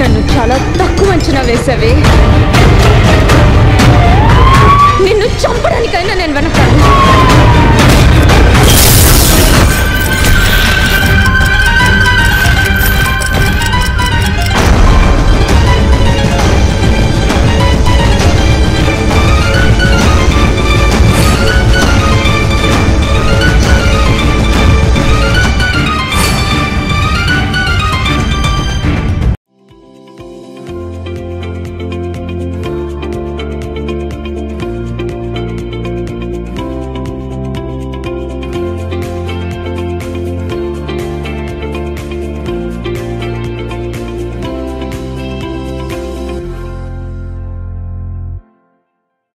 నన్ను చాలా తక్కువ అంచనా వేసావే.